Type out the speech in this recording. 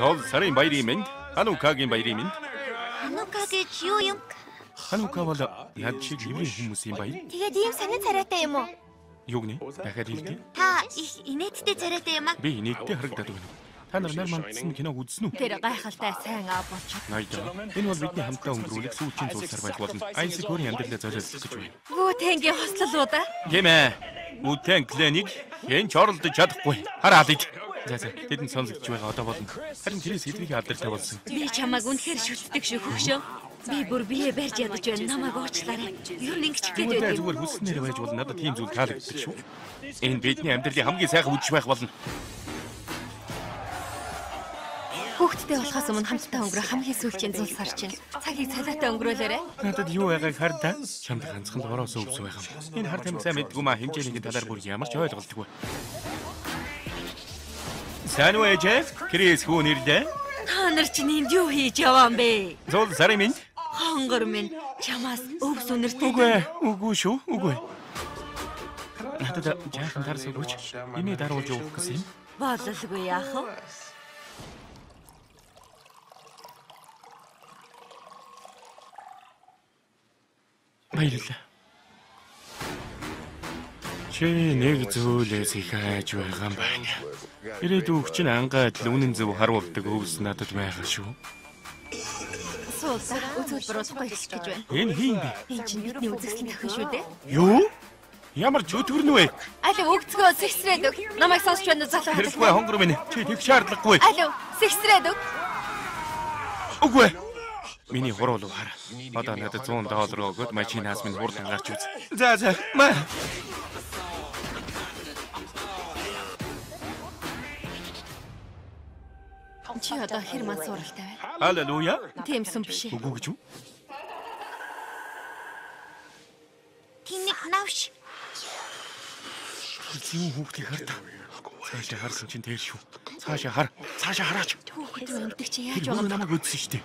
Зол сарын баярын минь Ханукагийн баярын минь Ханука гэж юу юм? Ханука бол над шиг еврей хүмүүсийн баяр. Тэгээд ийм сонин царайтай юм уу? Юу гэнэ? Дахиад хэлдэг. Та их инээдтэй царайтай юм аа. Би инээдтэй харагдаад байна. Та нар нар мандсан киног үзсэн үү? Тэр гайхалтай сайн аа болж. Найдаа. Энэ бол бидний хамтдаа өнгөрүүлэх сүүлчийн зүйлсар байх болно. Айсик өөрийн амьдралаа золиослох гэж байна. Гүтэнгийн хослолоо да. Тийм ээ. Үтэн клиник хэн ч оролдож чадахгүй. Хараад ид. За за тэдэнд сонсогдож байгаа одоо болно. Харин тэрээс илэрхий алдартай болсон. Би чамайг үнэхээр шүтдэг шүү хөгшөө. Би бүр бие барьж ядаж байна. Намайг уучлаарай. Юу нэг ч Зүгээр байв. зүгээр хүснээр байж бол надад тийм зүйл таалагддаг шүү. Энэ бидний амьдралын хамгийн сайхан үдших байх болно. Хүүхдтэй болохоос өмнө хамтдаа өнгөрөх хамгийн сүүлчийн зүйл сар чинь. Цагийг цалаатай өнгөрөөлөөрэй. Надад юу байгааг хардаа. Чамд ганцхан л ороос өвс байх юм. Энэ хар сайн мэдгүй маа хэмжээний талаар бүр ямар ч ойлголтгүй. Сайн уу ээжээ? Крис хүү нэрлээ. Та нар чинь энд юу хийж яваан бэ? Зул сарын минь. Хонгор минь чамаас өвс үнэртэй. Үгүй ээ, үгүй шүү, үгүй. Надад жаахан дарс өгөөч. Энийг даруулж өгөх гэсэн юм. Бололгүй яах вэ? Баярлалаа. Чи нэг зүйлээс их айж байгаа юм байна. Ирээдүйг чинь ангаад л үнэн зөв харуулдаг өвс надад байгаа шүү. Суулаа. Үзүүлбэр болохгүй гэж байна. Энэ хин бэ? Энэ чинь бидний үзэсгэлэн тахын шүү дээ. Юу? Ямар ч өтгөрнө вэ? Алив өгцгөө сэгсрээд өг. Намайг сонсч байна уу залуу Хэрэггүй хаталгүй. хонгор минь. Чи тэг шаардлагагүй. Алив сэгсрээд өг. Үгүй. Миний хуруу руу хар. Одоо надад 100 доллар өгөөд машинаас минь хурдан гарч үз. За за. Ма. Чи одоо хэр ман суралтай байна? Халелуя. Тимсэн биш ээ. Үгүй гэж юу? Тиник навш. Зин хүүхдийг харта. Цаашаа харсан чинь тэр шүү. Цаашаа хар. Цаашаа хараач. Хүүхэд амьдаг чи яаж байгаа юм? намайг үдсэн штэ.